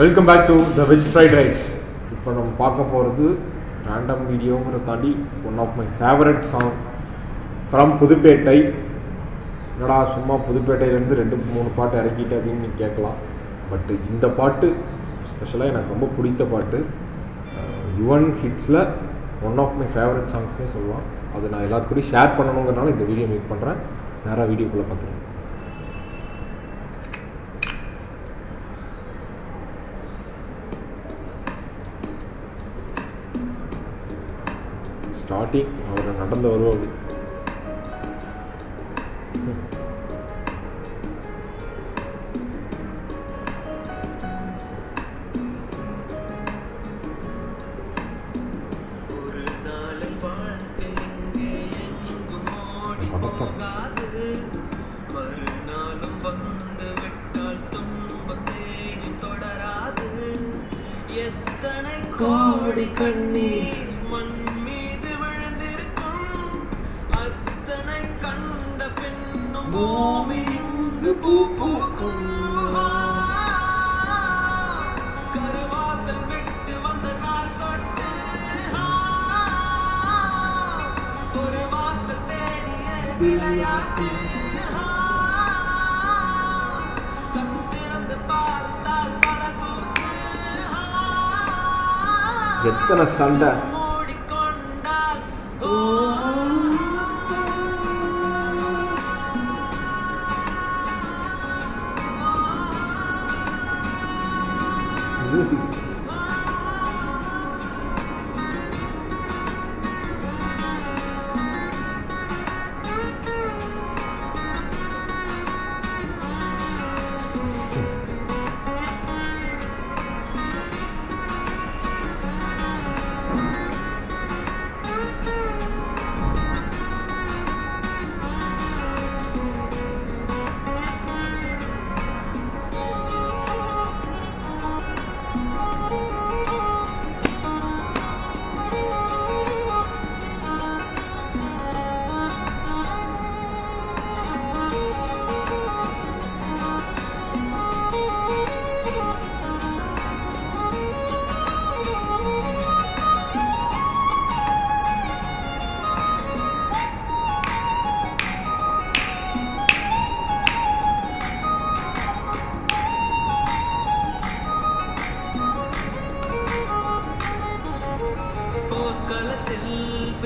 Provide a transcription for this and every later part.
Welcome back to the veg fried rice இப்போ நம்ம பார்க்க போகிறது ரேண்டம் வீடியோங்கிறத தாண்டி one of my favourite song from Pudhupettai. என்னடா சும்மா புதுப்பேட்டையிலேருந்து ரெண்டு மூணு பாட்டு இறக்கிட்டு அப்படின்னு நீ கேட்கலாம். பட் இந்த பாட்டு ஸ்பெஷலாக எனக்கு ரொம்ப பிடித்த பாட்டு. யுவன் ஹிட்ஸில் ஒன் ஆஃப் மை ஃபேவரட் சாங்ஸ்னே சொல்லலாம். அது நான் எல்லாத்துக்கூடையும் ஷேர் பண்ணணுங்கிறனால இந்த வீடியோ மேக் பண்ணுறேன் நேராக வீடியோக்குள்ளே பார்த்துருக்கேன் ஸ்டார்டிங் அவர் நடந்து வருவோம் அப்படி கோடி கண்ணீர் மண் பின்னும் பூமி இங்கு பூ பூக்கும். கருவாசல் விட்டு வந்த நாள் தொட்டு ஒரு வாசல் தேடிய விளையாட்டு எத்தனை சண்டை? மியூசிக்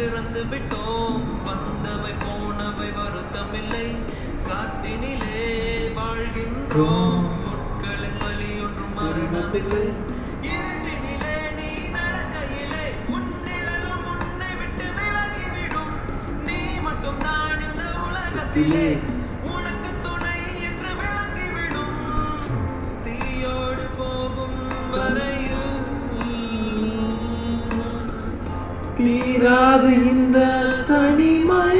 பிறந்து விட்டோம். வந்தவை போனவை வருத்தமில்லை. காட்டினிலே வாழ்கின்றோம். முட்களின் வழி ஒன்றும் மரணமில்லை. உலகத்திலே உனக்கு துணை என்று விளங்கிவிடும். தீயோடு போகும் வரை தீராது இந்த தனிமை.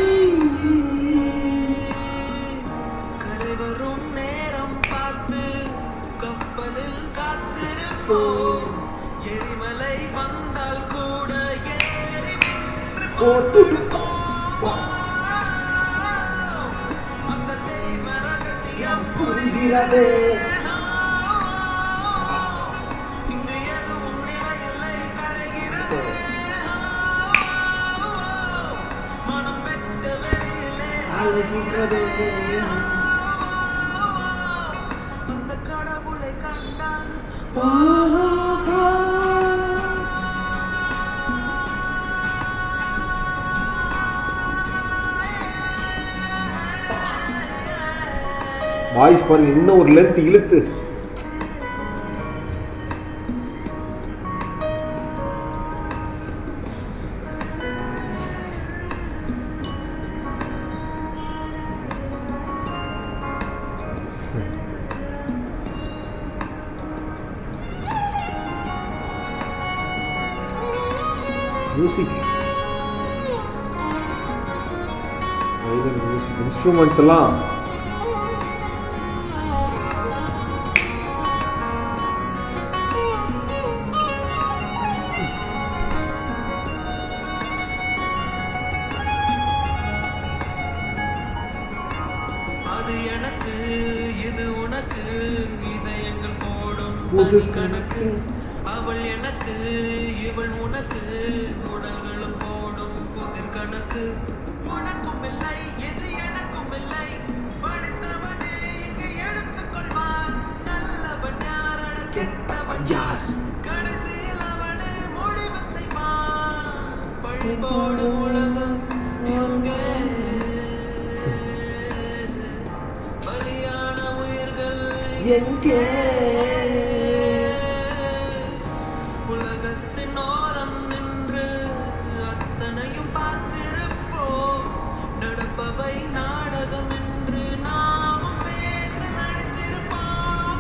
கரை வரும் நேரம் பார்த்து கப்பலில் காத்திருப்போம். எரிமலை வந்தால் கூட ஏறி பார்ப்போம். அந்த தெய்வ ரகசியம் புரிகிறதே. அந்த கடவுளை வாய்ஸ் பாருங்க இன்னும் ஒரு லென்த் இழுத்து. மியூசிக் மியூசிக் இன்ஸ்ட்ருமெண்ட்ஸ் எல்லாம் அது எனக்கு இது உனக்கு இதயங்கள் போடும் புது கணக்கு. அவள் எனக்கு இவள் உனக்கு. உடல்களும் போடும் புதிர் கணக்கு. உனக்கும் இல்லை எது எனக்கும் இல்லை. படித்தவனே இங்கு எடுத்துக்கொள்வான். நல்லவன் யாரட கெட்டவன் யார்? கடைசியில் அவனே முடிவு செய்வான். பழிபோடு உலகம் எங்கே? பலியான உயிர்கள் எங்கே?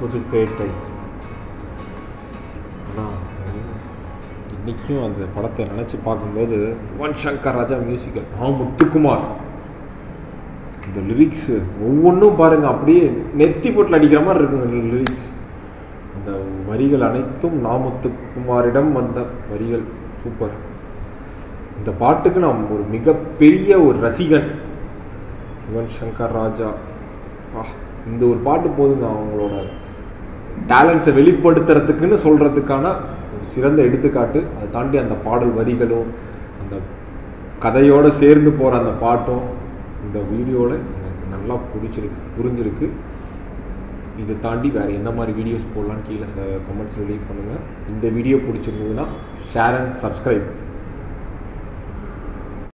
புதுப்பேட்டை. ஆனால் இன்றைக்கும் அந்த படத்தை நினச்சி பார்க்கும்போது யுவன் சங்கர் ராஜா மியூசிக்கல் ஆ முத்துக்குமார். இந்த லிரிக்ஸு ஒவ்வொன்றும் பாருங்கள் அப்படியே நெத்தி போட்டில் அடிக்கிற மாதிரி இருக்குங்க லிரிக்ஸ் அந்த வரிகள் அனைத்தும் நாமுத்துக்குமாரிடம் வந்த வரிகள். சூப்பர். இந்த பாட்டுக்கு நான் ஒரு மிகப்பெரிய ஒரு ரசிகன் யுவன் சங்கர் ராஜா. ஆ இந்த ஒரு பாட்டு போதுங்க அவங்களோட டேலண்ட்ஸை வெளிப்படுத்துறதுக்குன்னு சொல்கிறதுக்கான ஒரு சிறந்த எடுத்துக்காட்டு அதை தாண்டி அந்த பாடல் வரிகளும் அந்த கதையோடு சேர்ந்து போகிற அந்த பாட்டும் இந்த வீடியோவில் எனக்கு நல்லா பிடிச்சிருக்கு புரிஞ்சிருக்கு. இதை தாண்டி வேறு எந்த மாதிரி வீடியோஸ் போடலான்னு கீழே கமெண்ட்ஸ் வெளியே பண்ணுங்கள் இந்த வீடியோ பிடிச்சிருந்ததுன்னா ஷேர் அண்ட் சப்ஸ்கிரைப்